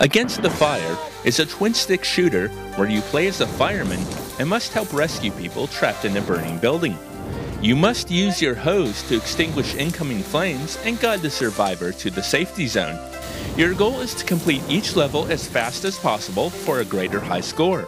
Against the Fire is a twin stick shooter where you play as a fireman and must help rescue people trapped in a burning building. You must use your hose to extinguish incoming flames and guide the survivor to the safety zone. Your goal is to complete each level as fast as possible for a greater high score.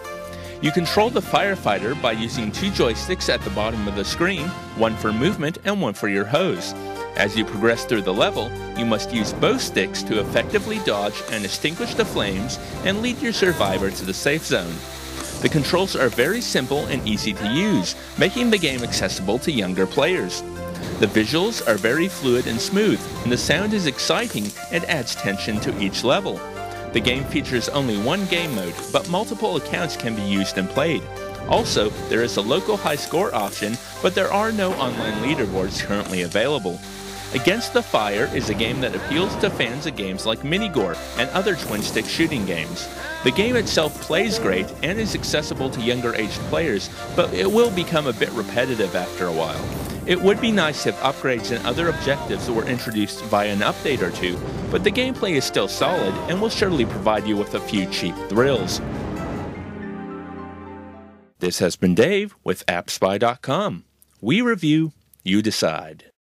You control the firefighter by using two joysticks at the bottom of the screen, one for movement and one for your hose. As you progress through the level, you must use both sticks to effectively dodge and extinguish the flames and lead your survivor to the safe zone. The controls are very simple and easy to use, making the game accessible to younger players. The visuals are very fluid and smooth, and the sound is exciting and adds tension to each level. The game features only one game mode, but multiple accounts can be used and played. Also, there is a local high score option, but there are no online leaderboards currently available. Against the Fire is a game that appeals to fans of games like Minigore and other twin stick shooting games. The game itself plays great and is accessible to younger aged players, but it will become a bit repetitive after a while. It would be nice if upgrades and other objectives were introduced via an update or two, but the gameplay is still solid and will surely provide you with a few cheap thrills. This has been Dave with AppSpy.com. We review, you decide.